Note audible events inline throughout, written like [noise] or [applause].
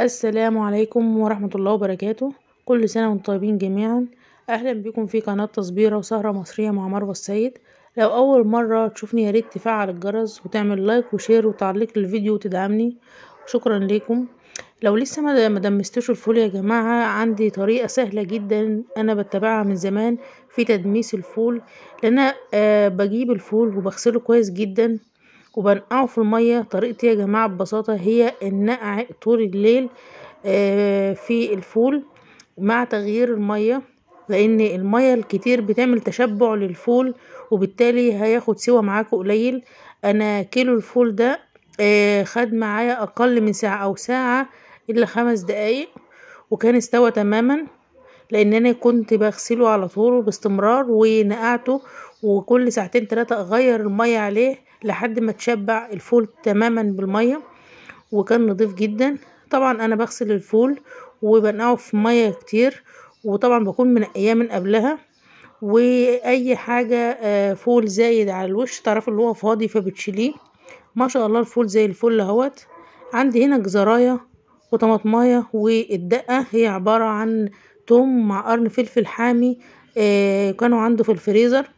السلام عليكم ورحمة الله وبركاته. كل سنة وأنتم طيبين جميعا. أهلا بكم في قناة تصبيرة وسهرة مصرية مع مروة السيد. لو أول مرة تشوفني ياريت تفعل الجرس وتعمل like و share وتعليق للفيديو وتدعمني. شكرا لكم لو لسه ما دمستوش الفول يا جماعة عندي طريقة سهلة جدا أنا بتبعها من زمان في تدميس الفول. لأن أنا أه بجيب الفول وبغسله كويس جدا. وبنقعه في المية. طريقتي يا جماعة ببساطة هي النقع طول الليل آه في الفول مع تغيير المية لأن المية الكتير بتعمل تشبع للفول وبالتالي هياخد سوا معاكوا قليل. أنا كيلو الفول ده آه خد معايا أقل من ساعة أو ساعة إلا خمس دقايق وكان استوى تماما لأن أنا كنت بغسله على طول باستمرار ونقعته وكل ساعتين ثلاثة أغير المية عليه لحد ما تشبع الفول تماما بالمية وكان نضيف جدا. طبعا أنا بغسل الفول وبنقعه في مية كتير وطبعا بكون منقياه من قبلها. وأي حاجة فول زايد على الوش تعرف اللي هو فاضي فبتشيليه. ما شاء الله الفول زي الفل أهوت. عندي هنا جزراية وطماطماية والدقة. هي عبارة عن توم مع قرن فلفل حامي كانوا عنده في الفريزر.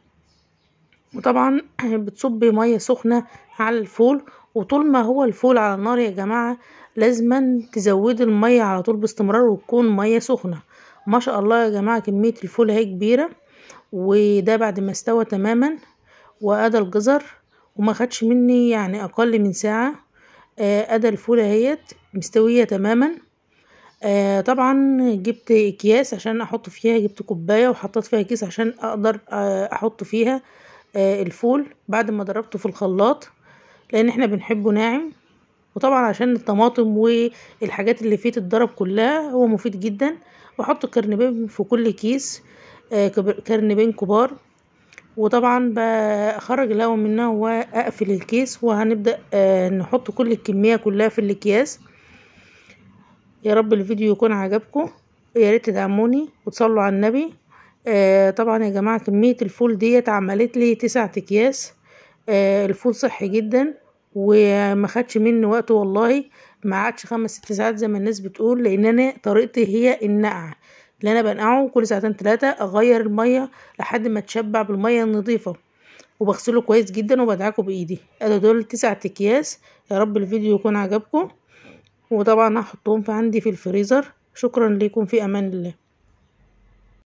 وطبعا [clears throat] بتصبي مية سخنة على الفول وطول ما هو الفول على النار يا جماعة لازما تزودي المية على طول باستمرار وتكون مية سخنة. ما شاء الله يا جماعة كمية الفول اهي كبيرة وده بعد ما استوى تماما وادى الجزر وما خدش مني يعني أقل من ساعة ادى الفول اهيت مستوية تماما. آه طبعا جبت أكياس عشان أحط فيها جبت كوباية وحطيت فيها كيس عشان أقدر آه أحط فيها. آه الفول بعد ما ضربته في الخلاط لأن إحنا بنحبه ناعم. وطبعا عشان الطماطم والحاجات اللي فيه تتضرب كلها هو مفيد جدا. وأحط كرنبين في كل كيس كرنبين كبار. وطبعا بخرج الهواء منها وأقفل الكيس وهنبدأ نحط كل الكمية كلها في الأكياس. يا رب الفيديو يكون عجبكم. يا ريت تدعموني وتصلوا على النبي. آه طبعا يا جماعة كمية الفول ديت عملت لي تسعة أكياس. آه الفول صحي جدا وما خدش مني وقت والله. ما عادش خمس ست ساعات زي ما الناس بتقول لأن أنا طريقتي هي النقع. اللي أنا بنقعه كل ساعتين ثلاثة أغير المية لحد ما تشبع بالمية النظيفة. وبغسله كويس جدا وبدعكه بإيدي. ادي دول تسعة أكياس. يا رب الفيديو يكون عجبكم. وطبعا هحطهم في عندي في الفريزر. شكرا لكم في أمان الله.